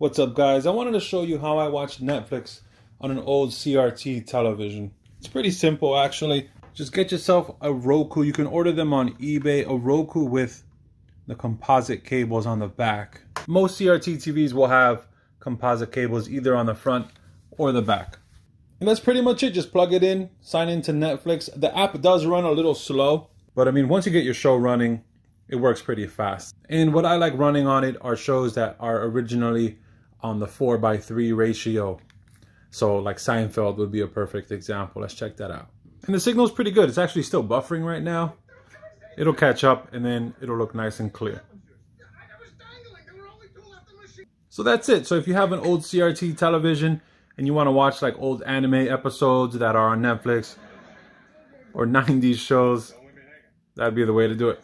What's up guys? I wanted to show you how I watch Netflix on an old CRT television. It's pretty simple actually. Just get yourself a Roku. You can order them on eBay. A Roku with the composite cables on the back. Most CRT TVs will have composite cables either on the front or the back. And that's pretty much it. Just plug it in, sign into Netflix. The app does run a little slow, but I mean, once you get your show running, it works pretty fast. And what I like running on it are shows that are originally on the 4 by 3 ratio. So like Seinfeld would be a perfect example. Let's check that out. And the signal is pretty good. It's actually still buffering right now. It'll catch up and then it'll look nice and clear. So that's it. So if you have an old CRT television and you want to watch like old anime episodes that are on Netflix or 90s shows, that'd be the way to do it.